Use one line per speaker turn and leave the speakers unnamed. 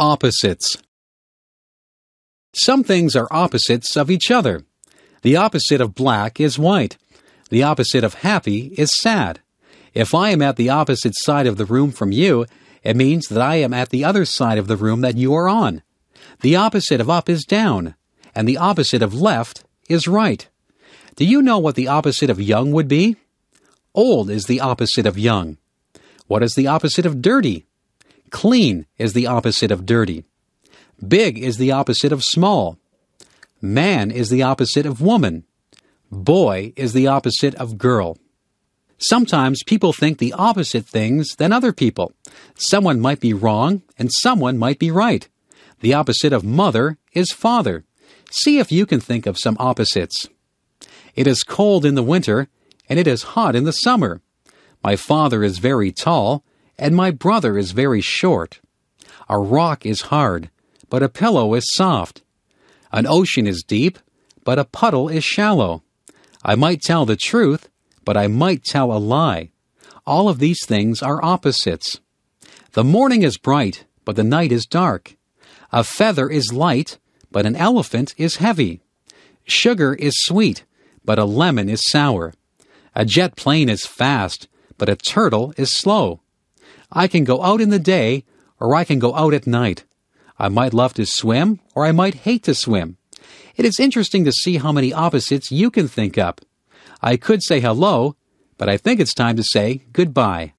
Opposites. Some things are opposites of each other. The opposite of black is white. The opposite of happy is sad. If I am at the opposite side of the room from you, it means that I am at the other side of the room that you are on. The opposite of up is down, and the opposite of left is right. Do you know what the opposite of young would be? Old is the opposite of young. What is the opposite of dirty? Clean is the opposite of dirty. Big is the opposite of small. Man is the opposite of woman. Boy is the opposite of girl. Sometimes people think the opposite things than other people. Someone might be wrong and someone might be right. The opposite of mother is father. See if you can think of some opposites. It is cold in the winter and it is hot in the summer. My father is very tall and my brother is very short. A rock is hard, but a pillow is soft. An ocean is deep, but a puddle is shallow. I might tell the truth, but I might tell a lie. All of these things are opposites. The morning is bright, but the night is dark. A feather is light, but an elephant is heavy. Sugar is sweet, but a lemon is sour. A jet plane is fast, but a turtle is slow. I can go out in the day, or I can go out at night. I might love to swim, or I might hate to swim. It is interesting to see how many opposites you can think up. I could say hello, but I think it's time to say goodbye.